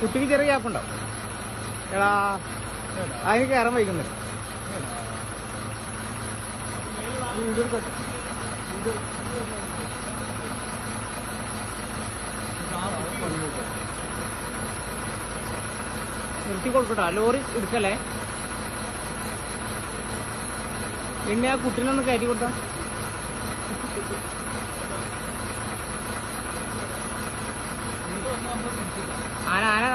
കുട്ടിക്ക് ചെറിയ ഗ്യാപ്പുണ്ടാവും എടാ അതിന് കയറാൻ വൈകുന്നുണ്ട് നിർത്തി കൊടുക്കട്ടോ. ലോറി എടുക്കല്ലേ എന്നെ ആ കുട്ടീനൊന്ന് കയറ്റി കൊടുത്താ. आना आना